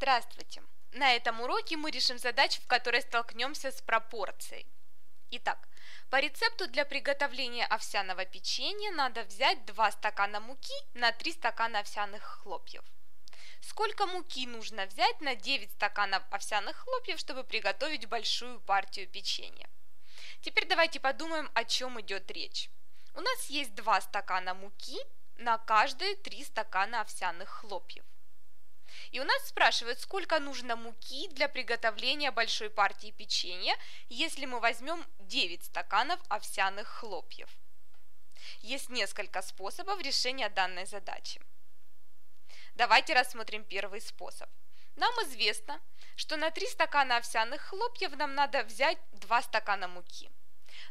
Здравствуйте! На этом уроке мы решим задачу, в которой столкнемся с пропорцией. Итак, по рецепту для приготовления овсяного печенья надо взять 2 стакана муки на 3 стакана овсяных хлопьев. Сколько муки нужно взять на 9 стаканов овсяных хлопьев, чтобы приготовить большую партию печенья? Теперь давайте подумаем, о чем идет речь. У нас есть 2 стакана муки на каждые 3 стакана овсяных хлопьев. И у нас спрашивают, сколько нужно муки для приготовления большой партии печенья, если мы возьмем 9 стаканов овсяных хлопьев. Есть несколько способов решения данной задачи. Давайте рассмотрим первый способ. Нам известно, что на 3 стакана овсяных хлопьев нам надо взять 2 стакана муки.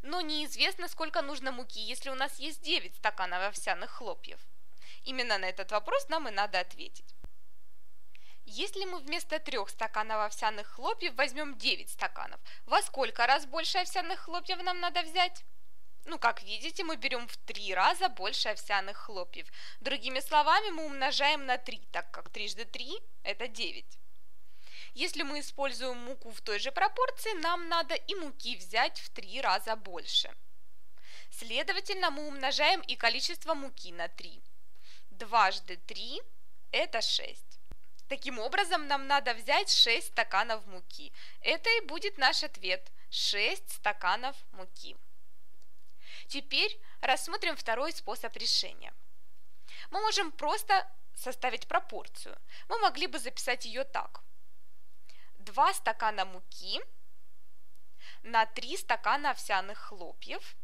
Но неизвестно, сколько нужно муки, если у нас есть 9 стаканов овсяных хлопьев. Именно на этот вопрос нам и надо ответить. Если мы вместо трех стаканов овсяных хлопьев возьмем 9 стаканов, во сколько раз больше овсяных хлопьев нам надо взять? Ну, как видите, мы берем в три раза больше овсяных хлопьев. Другими словами, мы умножаем на 3, так как трижды 3 – это 9. Если мы используем муку в той же пропорции, нам надо и муки взять в три раза больше. Следовательно, мы умножаем и количество муки на 3. Дважды 3 – это 6. Таким образом, нам надо взять 6 стаканов муки. Это и будет наш ответ – 6 стаканов муки. Теперь рассмотрим второй способ решения. Мы можем просто составить пропорцию. Мы могли бы записать ее так. 2 стакана муки на 3 стакана овсяных хлопьев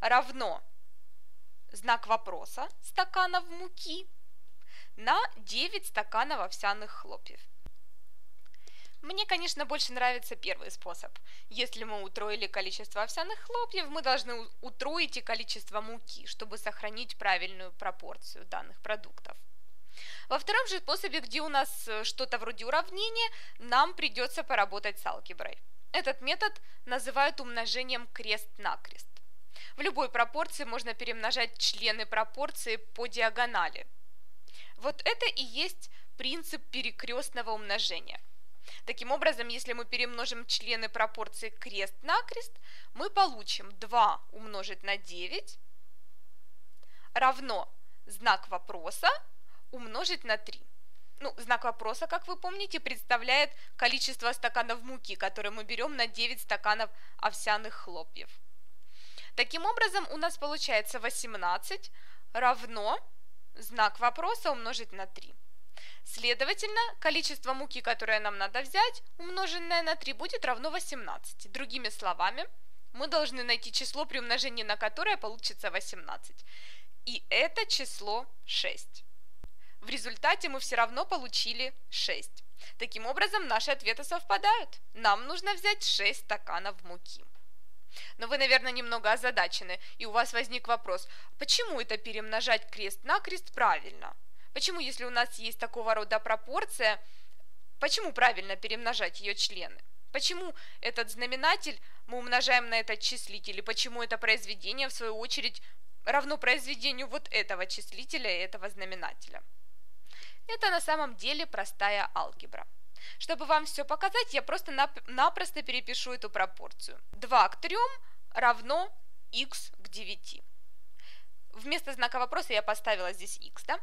равно знак вопроса стаканов муки на 9 стаканов овсяных хлопьев. Мне, конечно, больше нравится первый способ. Если мы утроили количество овсяных хлопьев, мы должны утроить и количество муки, чтобы сохранить правильную пропорцию данных продуктов. Во втором же способе, где у нас э, что-то вроде уравнения, нам придется поработать с алгеброй. Этот метод называют умножением крест-накрест. В любой пропорции можно перемножать члены пропорции по диагонали – вот это и есть принцип перекрестного умножения. Таким образом, если мы перемножим члены пропорции крест-накрест, мы получим 2 умножить на 9 равно знак вопроса умножить на 3. Ну, знак вопроса, как вы помните, представляет количество стаканов муки, которые мы берем на 9 стаканов овсяных хлопьев. Таким образом, у нас получается 18 равно знак вопроса умножить на 3. Следовательно, количество муки, которое нам надо взять, умноженное на 3, будет равно 18. Другими словами, мы должны найти число, при умножении на которое получится 18. И это число 6. В результате мы все равно получили 6. Таким образом, наши ответы совпадают. Нам нужно взять 6 стаканов муки. Но вы, наверное, немного озадачены, и у вас возник вопрос, почему это перемножать крест-накрест правильно? Почему, если у нас есть такого рода пропорция, почему правильно перемножать ее члены? Почему этот знаменатель мы умножаем на этот числитель, и почему это произведение, в свою очередь, равно произведению вот этого числителя и этого знаменателя? Это на самом деле простая алгебра. Чтобы вам все показать, я просто-напросто перепишу эту пропорцию. 2 к 3 равно x к 9. Вместо знака вопроса я поставила здесь x, да?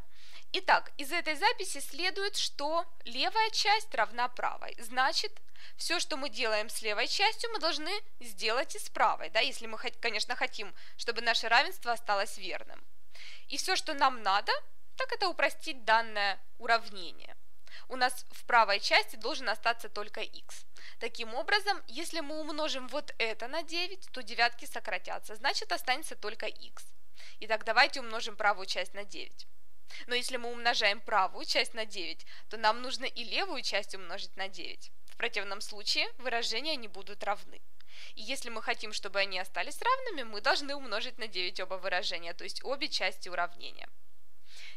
Итак, из этой записи следует, что левая часть равна правой. Значит, все, что мы делаем с левой частью, мы должны сделать и с правой, да, если мы, конечно, хотим, чтобы наше равенство осталось верным. И все, что нам надо, так это упростить данное уравнение у нас в правой части должен остаться только x. Таким образом, если мы умножим вот это на 9, то девятки сократятся, значит останется только x. Итак, давайте умножим правую часть на 9. Но если мы умножаем правую часть на 9, то нам нужно и левую часть умножить на 9. В противном случае выражения не будут равны. И если мы хотим, чтобы они остались равными, мы должны умножить на 9 оба выражения, то есть обе части уравнения.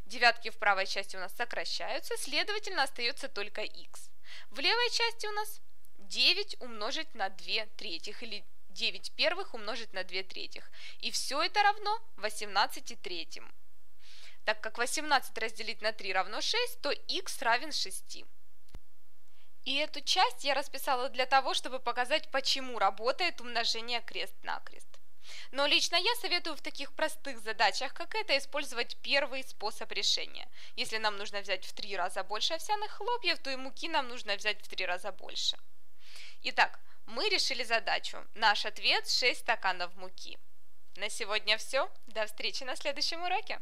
Девятки в правой части у нас сокращаются, следовательно, остается только x. В левой части у нас 9 умножить на 2 третьих, или 9 первых умножить на 2 третьих. И все это равно 18 третьим. Так как 18 разделить на 3 равно 6, то x равен 6. И эту часть я расписала для того, чтобы показать, почему работает умножение крест-накрест. Но лично я советую в таких простых задачах, как это, использовать первый способ решения. Если нам нужно взять в три раза больше овсяных хлопьев, то и муки нам нужно взять в три раза больше. Итак, мы решили задачу. Наш ответ 6 стаканов муки. На сегодня все. До встречи на следующем уроке.